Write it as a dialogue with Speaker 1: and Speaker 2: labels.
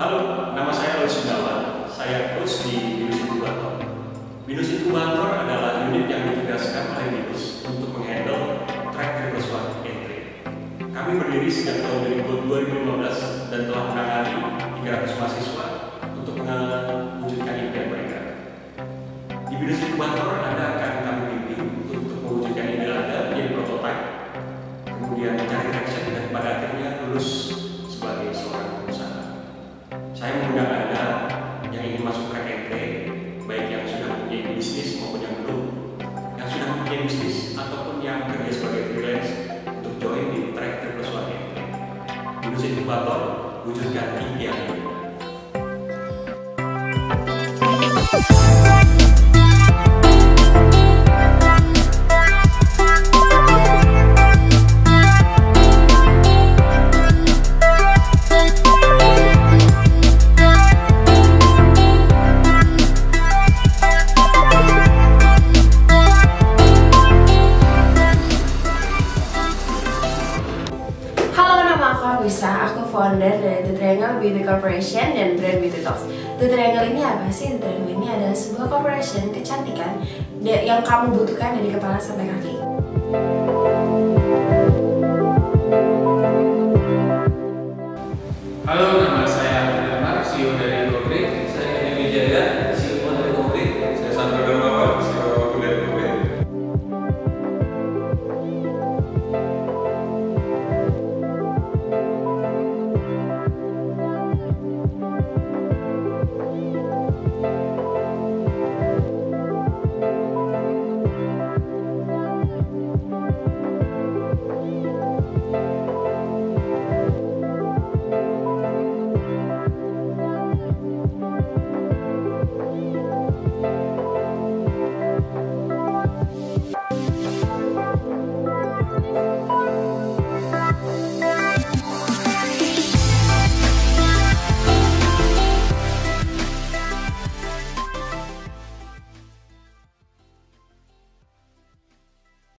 Speaker 1: Halo, nama saya Louis Sundawan. Saya coach di Binus Inkubator. Binus Inkubator adalah unit yang ditugaskan oleh Binus untuk menghandle track reverse one entry. Kami berdiri sejak tahun 2015 dan telah menangani 300 mahasiswa untuk mewujudkan impian mereka. Di Binus Inkubator ada Saya mengundang Anda yang ingin masuk track NT, baik yang sudah mempunyai bisnis maupun yang belum, yang sudah mempunyai bisnis ataupun yang bekerja sebagai freelance untuk join di track NT. Bidus Inkubator, wujudkan impian
Speaker 2: Agwisa. Aku founder dari The Triangle Beauty Corporation dan brand Beauty Talks. The Triangle ini apa sih? The Triangle ini adalah sebuah corporation kecantikan yang kamu butuhkan dari kepala sampai kaki.